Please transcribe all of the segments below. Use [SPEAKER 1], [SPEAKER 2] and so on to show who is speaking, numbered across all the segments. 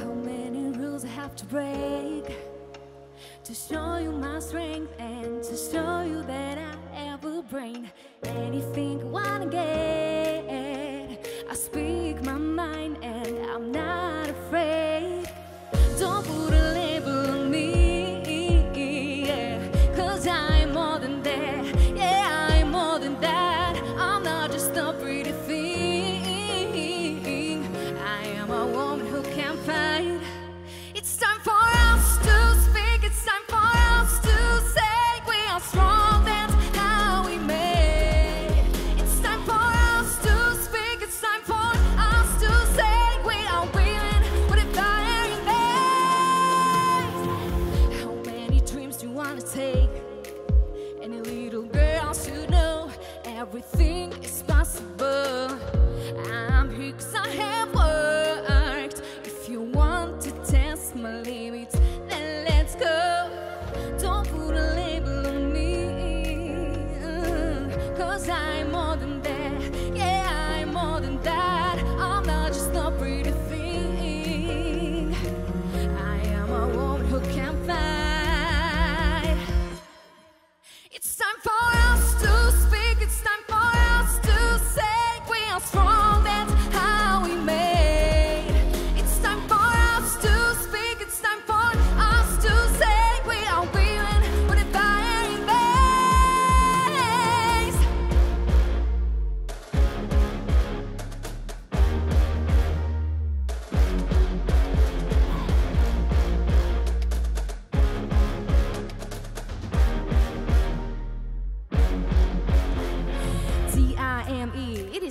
[SPEAKER 1] How many rules I have to break To show you my strength and to show you that I ever bring Anything I wanna get I speak my mind and I'm not afraid. Wanna take? Any little girl should know everything is possible. I'm here 'cause I have worked. If you want to test my limits, then let's go. Don't put a label on me. Cause I'm more than that.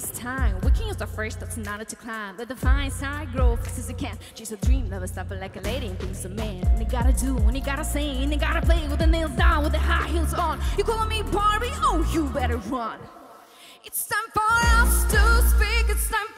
[SPEAKER 1] T-I-M-E, it is time. We can use the first that's not to climb. Let the fine side grow fast as it can. She's a dream, never stop like a lady and things a man. And they gotta do, and they gotta say, and they gotta play with the nails down, with the high heels on. You calling me Barbie? Oh, you better run. It's time for us to speak. It's time